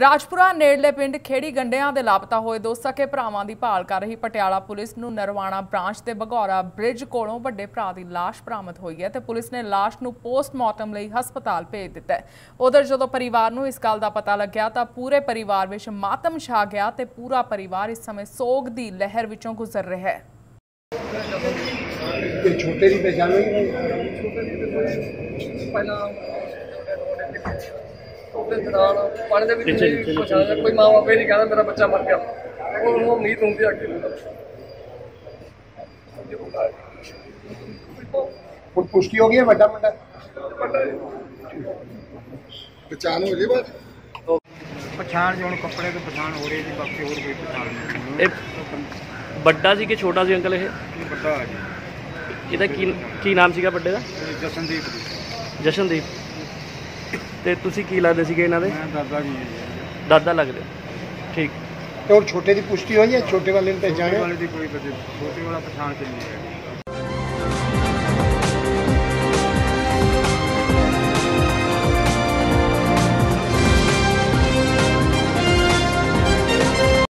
ਰਾਜਪੁਰਾ ਨੇੜਲੇ ਪਿੰਡ ਖੇੜੀ ਗੰਡਿਆਂ ਦੇ ਲਾਪਤਾ ਹੋਏ ਦੋ ਸਕੇ ਭਰਾਵਾਂ ਦੀ ਭਾਲ ਕਰ ਰਹੀ ਪਟਿਆਲਾ ਪੁਲਿਸ ਨੂੰ ਨਰਵਾਣਾ ਬ੍ਰਾਂਚ ਦੇ ਬਗੌਰਾ ਬ੍ਰਿਜ ਕੋਲੋਂ ਵੱਡੇ ਭਰਾ ਦੀ ਲਾਸ਼ ਬਰਾਮਦ ਹੋਈ ਹੈ ਤੇ ਪੁਲਿਸ ਨੇ ਲਾਸ਼ ਨੂੰ ਪੋਸਟਮਾਰਟਮ ਲਈ ਹਸਪਤਾਲ ਭੇਜ ਦਿੱਤਾ ਹੈ। ਉਧਰ ਜਦੋਂ ਪਰਿਵਾਰ ਨੂੰ ਇਸ ਗੱਲ ਦਾ ਪਤਾ ਲੱਗਿਆ ਤਾਂ ਪੂਰੇ ਪਰਿਵਾਰ ਵਿੱਚ ਮਾਤਮ ਛਾ ਗਿਆ ਤੇ ਪੂਰਾ ਪਰਿਵਾਰ ਇਸ ਸਮੇਂ ਸੋਗ ਦੀ ਲਹਿਰ ਵਿੱਚੋਂ ਗੁਜ਼ਰ ਰਿਹਾ ਹੈ। ਤੇ ਛੋਟੇ ਦੀ ਪਛਾਣ ਹੋਈ ਪਹਿਲਾਂ ਉਹਦੇ ਦੌਰਾਨ ਪਾਣੀ ਦੇ ਵਿੱਚ ਨਹੀਂ ਪਹੁੰਚਾਇਆ ਕੋਈ ਮਾਂ ਬਾਪੇ ਨਹੀਂ ਕਹਿੰਦਾ ਮੇਰਾ ਬੱਚਾ ਮਰ ਗਿਆ। ਉਹਨੂੰ ਉਮੀਦ ਹੁੰਦੀ ਆ ਕਿ ਹੁਣ ਪੁਸ਼ਟੀ ਹੋ ਗਈ ਹੈ ਵੱਡਾ ਮੁੰਡਾ? ਪਛਾਣ ਹੋ ਗਈ ਬਸ ਪਛਾਣ ਜੀ ਹੁਣ ਕੱਪੜੇ ਤੋਂ ਪਛਾਣ ਹੋ ਰਹੀ ਸੀ ਬਾਕੀ ਹੋਰ ਕੋਈ ਪਛਾਣ ਨਹੀਂ। ਇਹ ਵੱਡਾ ਸੀ ਕਿ ਛੋਟਾ ਸੀ ਅੰਕਲ ਇਹ? ਇਹ ਵੱਡਾ ਹੈ ਜੀ। ਇਹਦਾ ਕੀ ਕੀ ਨਾਮ ਸੀਗਾ ਵੱਡੇ ਦਾ? ਇਹ ਜਸਨਦੀਪ ਜੀ। ਜਸ਼ਨਦੀਪ। ਤੇ ਤੁਸੀਂ ਕੀ ਲੱਗਦੇ ਸੀਗੇ ਇਹਨਾਂ ਦੇ? ਮੈਂ ਦਾਦਾ ਜੀ। ਦਾਦਾ ਲੱਗਦੇ। ਠੀਕ। ਤੇ ਹੁਣ ਛੋਟੇ ਦੀ ਪੁਸ਼ਟੀ ਹੋਈ ਹੈ? ਛੋਟੇ ਵਾਲੇ ਨੂੰ ਛੋਟੇ ਪਛਾਣਿਆ ਵਾਲੇ ਦੀ ਕੋਈ ਛੋਟੇ ਵਾਲਾ ਪਛਾਣ ਨਹੀਂ ਹੈ